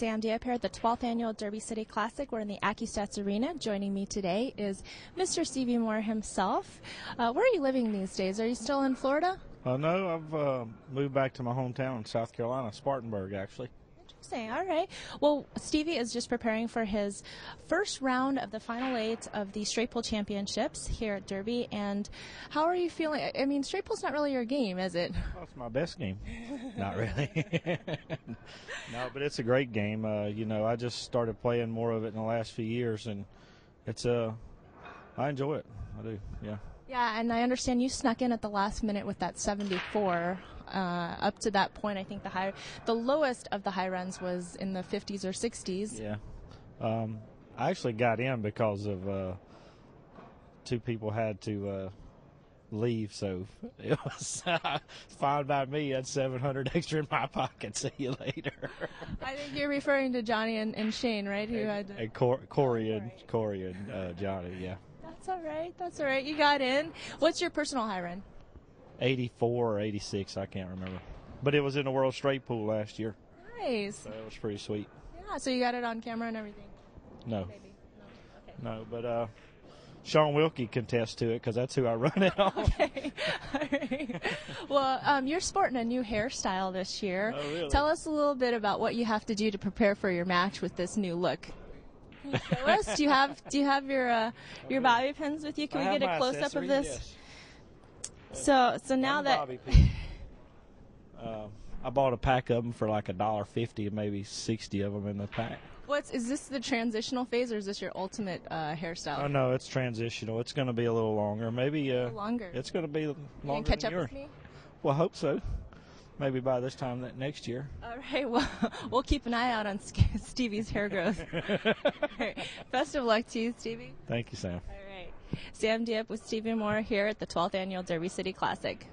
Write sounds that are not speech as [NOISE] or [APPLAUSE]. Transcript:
Samm here at the 12th Annual Derby City Classic. We're in the AccuStats Arena. Joining me today is Mr. Stevie Moore himself. Uh, where are you living these days? Are you still in Florida? Uh, no, I've uh, moved back to my hometown in South Carolina, Spartanburg, actually. Interesting. All right. Well, Stevie is just preparing for his first round of the final eight of the Straight Pool Championships here at Derby. And how are you feeling? I mean, Straight Pool's not really your game, is it? [LAUGHS] Well, it's my best game. [LAUGHS] not really. [LAUGHS] no, but it's a great game. Uh, you know, I just started playing more of it in the last few years, and it's uh, I enjoy it. I do. Yeah. Yeah, and I understand you snuck in at the last minute with that 74. Uh, up to that point, I think the high, the lowest of the high runs was in the 50s or 60s. Yeah, um, I actually got in because of uh, two people had to uh, leave, so [LAUGHS] it was fine by me. I had 700 [LAUGHS] extra in my pocket. See you later. [LAUGHS] I think you're referring to Johnny and, and Shane, right? Who and, had and Cor- Corey and Corey and uh, Johnny, yeah. That's all right. That's all right. You got in. What's your personal high run? 84 or 86, I can't remember. But it was in the World Straight Pool last year. Nice. So it was pretty sweet. Yeah, so you got it on camera and everything? No. Maybe. No, okay. no but uh, Shaun Wilkie can test to it because that's who I [LAUGHS] run it on. okay. [LAUGHS] All right. Well, um, you're sporting a new hairstyle this year. Oh, really? Tell us a little bit about what you have to do to prepare for your match with this new look. Can you show us? Do you have Do you have your uh, your [LAUGHS] bobby pins with you? Can I we get a close up of this? yes. So so now I'm that [LAUGHS] uh, I bought a pack of them for like a dollar fifty, and maybe sixty of them in the pack. what's is this the transitional phase or is this your ultimate uh, hairstyle? Oh no, it's transitional. It's going to be a little longer. Maybe uh, longer. It's going to be longer can catch up with me. Well, I hope so. Maybe by this time that next year. All right. Well, [LAUGHS] we'll keep an eye out on Stevie's hair growth. [LAUGHS] All right. Best of luck to you, Stevie. Thank you, Samm. Samm Diep with Stephen Moore here at the 12th Annual Derby City Classic.